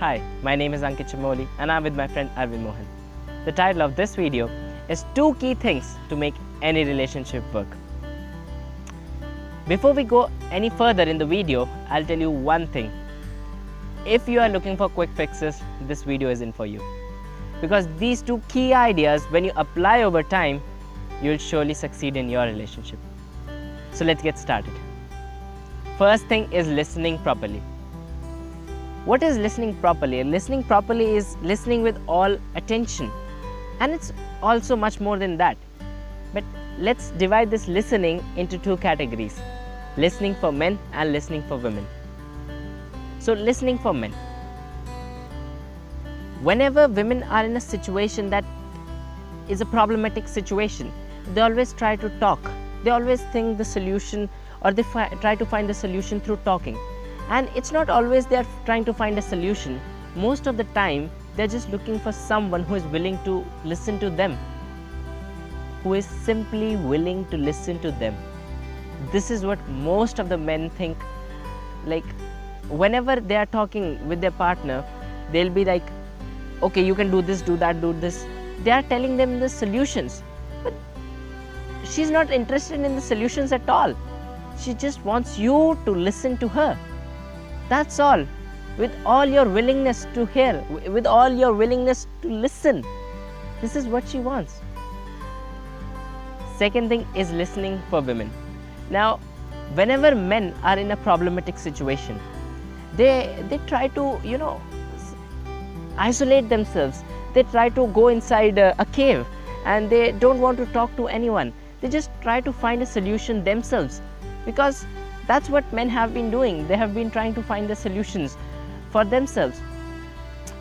Hi, my name is Ankit Chamoli and I'm with my friend Arvind Mohan. The title of this video is two key things to make any relationship work. Before we go any further in the video, I'll tell you one thing. If you are looking for quick fixes, this video isn't for you. Because these two key ideas, when you apply over time, you'll surely succeed in your relationship. So let's get started. First thing is listening properly. What is listening properly? Listening properly is listening with all attention. And it's also much more than that. But let's divide this listening into two categories listening for men and listening for women. So, listening for men. Whenever women are in a situation that is a problematic situation, they always try to talk. They always think the solution or they fi- try to find the solution through talking. And it's not always they're trying to find a solution. Most of the time, they're just looking for someone who is willing to listen to them, who is simply willing to listen to them. This is what most of the men think. Like, whenever they are talking with their partner, they'll be like, okay, you can do this, do that, do this. They are telling them the solutions. But she's not interested in the solutions at all. She just wants you to listen to her. That's all. With all your willingness to hear, with all your willingness to listen. This is what she wants. Second thing is listening for women. Now, whenever men are in a problematic situation, they they try to you know isolate themselves. They try to go inside a, a cave, and they don't want to talk to anyone. They just try to find a solution themselves, because that's what men have been doing. They have been trying to find the solutions for themselves.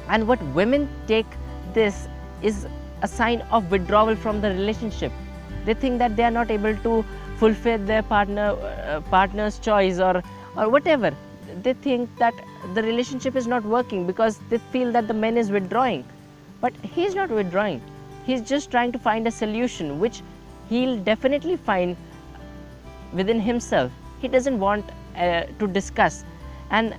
And what women take this is a sign of withdrawal from the relationship. They think that they are not able to fulfill their partner uh, partner's choice or or whatever. They think that the relationship is not working because they feel that the man is withdrawing. But he's not withdrawing. He's just trying to find a solution which he'll definitely find within himself he doesn't want uh, to discuss. And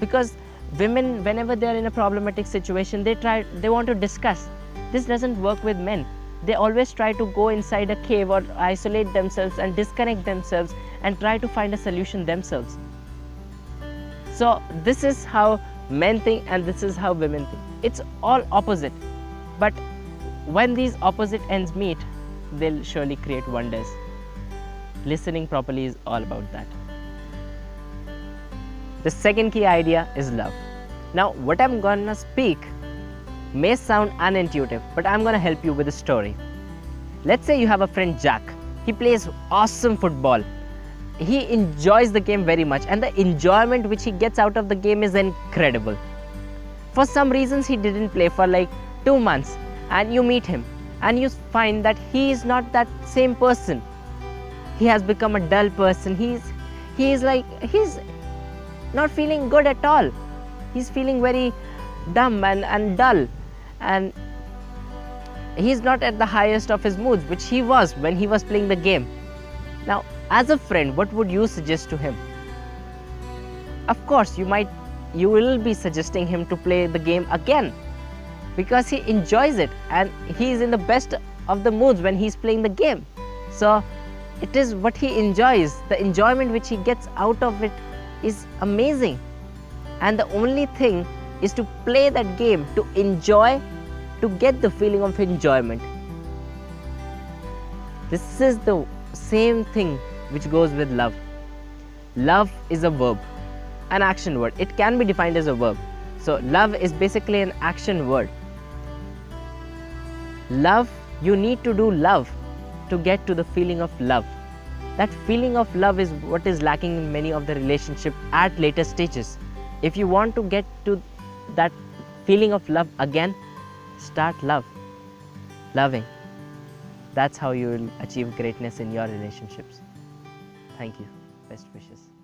because women whenever they are in a problematic situation they try they want to discuss. This doesn't work with men. They always try to go inside a cave or isolate themselves and disconnect themselves and try to find a solution themselves. So this is how men think and this is how women think. It's all opposite. But when these opposite ends meet they'll surely create wonders listening properly is all about that. The second key idea is love. Now, what I'm gonna speak may sound unintuitive, but I'm gonna help you with a story. Let's say you have a friend Jack. He plays awesome football. He enjoys the game very much, and the enjoyment which he gets out of the game is incredible. For some reasons, he didn't play for like two months, and you meet him, and you find that he is not that same person he has become a dull person. He's he is like he's not feeling good at all. He's feeling very dumb and, and dull. And he's not at the highest of his moods which he was when he was playing the game. Now as a friend what would you suggest to him? Of course you might you will be suggesting him to play the game again because he enjoys it and he is in the best of the moods when he's playing the game. So it is what he enjoys. The enjoyment which he gets out of it is amazing. And the only thing is to play that game to enjoy to get the feeling of enjoyment. This is the same thing which goes with love. Love is a verb an action word. It can be defined as a verb. So love is basically an action word. Love you need to do love to get to the feeling of love. That feeling of love is what is lacking in many of the relationship at later stages. If you want to get to that feeling of love again, start love. Loving. That's how you will achieve greatness in your relationships. Thank you. Best wishes.